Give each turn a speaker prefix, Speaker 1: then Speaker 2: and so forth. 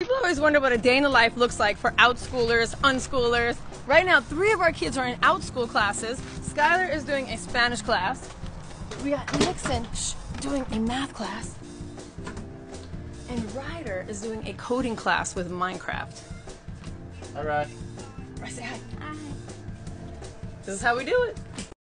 Speaker 1: People always wonder what a day in the life looks like for outschoolers, unschoolers. Right now, three of our kids are in outschool classes. Skylar is doing a Spanish class. We got Nixon shh, doing a math class. And Ryder is doing a coding class with Minecraft.
Speaker 2: All right.
Speaker 1: I say hi. Hi. This is how we do it.